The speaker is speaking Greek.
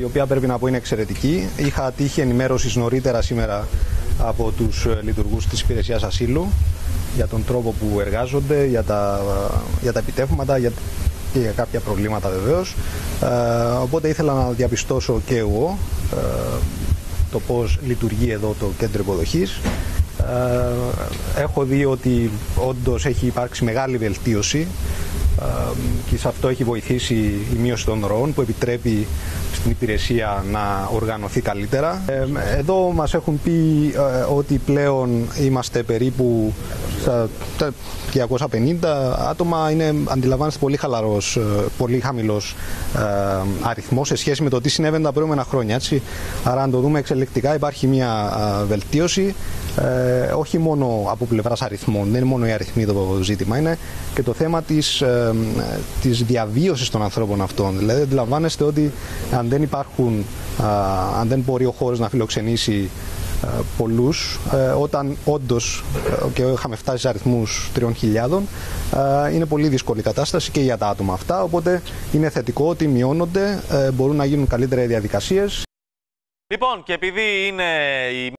η οποία πρέπει να πω είναι εξαιρετική. Είχα τύχει ενημέρωσης νωρίτερα σήμερα από τους λειτουργούς της υπηρεσίας ασύλου για τον τρόπο που εργάζονται, για τα, για τα επιτεύγματα για, και για κάποια προβλήματα βεβαίως. Ε, οπότε ήθελα να διαπιστώσω και εγώ ε, το πώς λειτουργεί εδώ το κέντρο υποδοχής. Ε, έχω δει ότι όντως έχει υπάρξει μεγάλη βελτίωση και σε αυτό έχει βοηθήσει η μείωση των ροών που επιτρέπει στην υπηρεσία να οργανωθεί καλύτερα. Ε, εδώ μας έχουν πει ε, ότι πλέον είμαστε περίπου στα 250 άτομα. Είναι, αντιλαμβάνεστε, πολύ χαλαρός, ε, πολύ χαμηλός αριθμός σε σχέση με το τι συνέβαινε τα προηγούμενα χρόνια. Έτσι. Άρα αν το δούμε εξελικτικά υπάρχει μια βελτίωση ε, όχι μόνο από πλευράς αριθμών, δεν είναι μόνο οι αριθμοί το ζήτημα, είναι και το θέμα της, ε, της διαβίωσης των ανθρώπων αυτών. Δηλαδή αντιλαμβάνεστε ότι αν δεν υπάρχουν, αν δεν μπορεί ο χώρος να φιλοξενήσει πολλούς, ε, όταν όντως ε, και είχαμε φτάσει σε αριθμούς 3.000 είναι πολύ δύσκολη κατάσταση και για τα άτομα αυτά, οπότε είναι θετικό ότι μειώνονται, μπορούν να γίνουν καλύτερα οι διαδικασίες. Λοιπόν, και επειδή είναι η